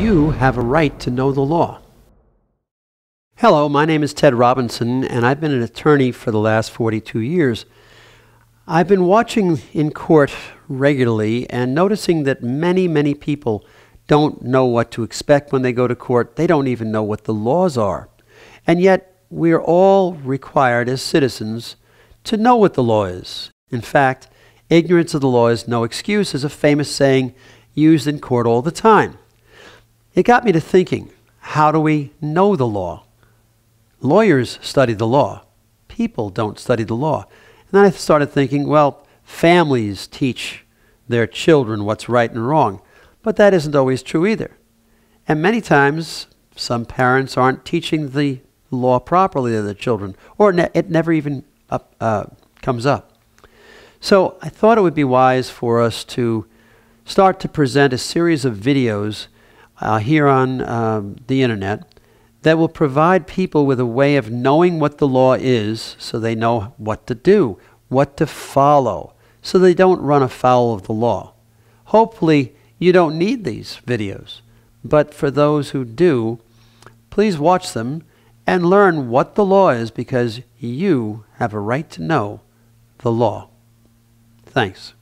you have a right to know the law. Hello, my name is Ted Robinson, and I've been an attorney for the last 42 years. I've been watching in court regularly and noticing that many, many people don't know what to expect when they go to court. They don't even know what the laws are. And yet, we are all required as citizens to know what the law is. In fact, ignorance of the law is no excuse is a famous saying used in court all the time. It got me to thinking how do we know the law? Lawyers study the law, people don't study the law. And then I started thinking, well, families teach their children what's right and wrong, but that isn't always true either. And many times, some parents aren't teaching the law properly to their children, or ne- it never even up, uh, comes up. So I thought it would be wise for us to start to present a series of videos uh, here on um, the internet that will provide people with a way of knowing what the law is so they know what to do, what to follow, so they don't run afoul of the law. Hopefully, you don't need these videos, but for those who do, please watch them and learn what the law is because you have a right to know the law. Thanks.